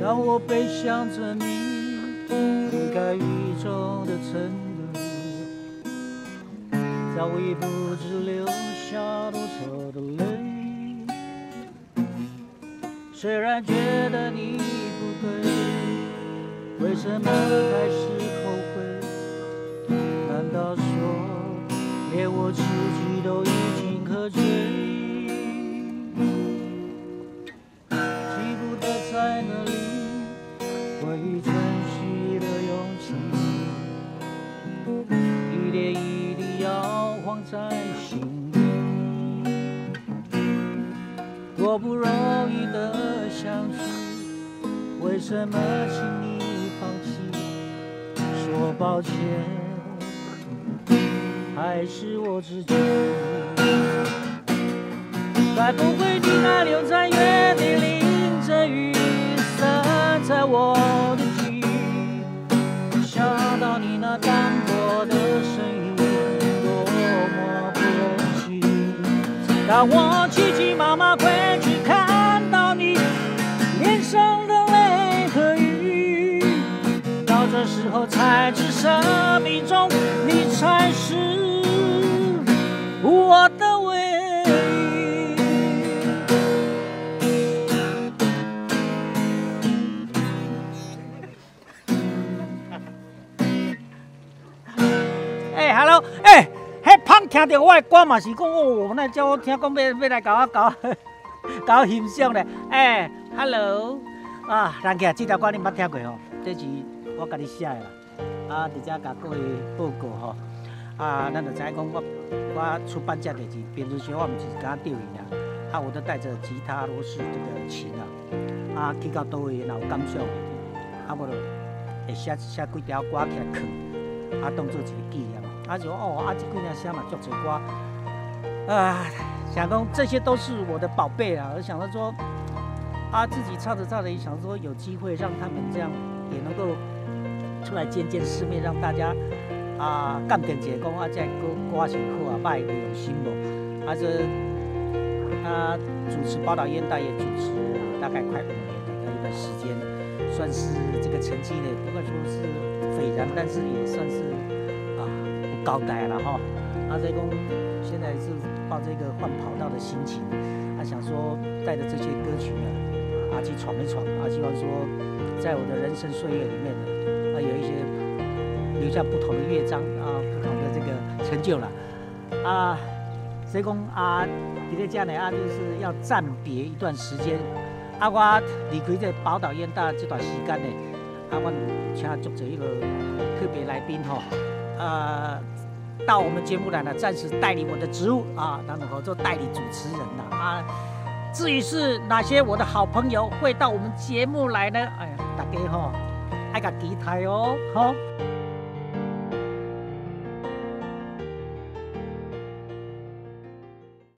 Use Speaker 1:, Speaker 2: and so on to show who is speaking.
Speaker 1: 让我背向着你离开雨中的程度，早已不知流下多少的泪。虽然觉得你不对，为什么还是关于珍惜的勇气，一点一滴摇晃在心里，多不容易的相聚，为什么轻易放弃？说抱歉，还是我自己。该不会你还留在你那单薄的身影，多么不忍心。当我急急忙忙回去，看到你脸上的泪和雨，到这时候才知生命中你才是，hello，哎，迄胖听到我的歌嘛是讲哦，那叫我听讲要要来搞我搞搞欣赏咧。哎，hello，啊，人家这条歌你捌听过吼？这是我家己写的啦。啊，直接甲各位报告吼。啊，咱就知影讲我我出版这代志，编织学我毋是敢钓鱼尔。啊，我都带着吉他、螺丝这个琴啊，啊，去到倒位若有感想，啊，无就会写写几条歌起来藏。啊，当做一个纪念。他，就哦，啊，这几年写嘛足多歌，啊，想讲这些都是我的宝贝啊。我想到说，啊，自己唱着唱着，也想说有机会让他们这样也能够出来见见世面，让大家啊，鉴定一下讲啊，这歌歌是好啊，歹有用心无？啊，这他主持宝岛烟大也主持大概快五年的一段时间，算是这个成绩呢，不管说是斐然，但是也算是啊不高呆了哈。啊，所以讲现在是抱这个换跑道的心情，啊，想说带着这些歌曲呢，啊去闯一闯，啊，希望说在我的人生岁月里面呢，啊有一些留下不同的乐章啊，不同的这个成就了，啊，所以讲啊，伫咧遮呢啊，就是要暂别一段时间。啊，我离开这宝岛烟大这段时间呢，啊，我有请足侪迄个特别来宾吼，啊，到我们节目来呢，暂时代理我的职务啊，当然我做代理主持人呐啊。至于是哪些我的好朋友会到我们节目来呢？哎呀，大家吼爱个期待哦，好。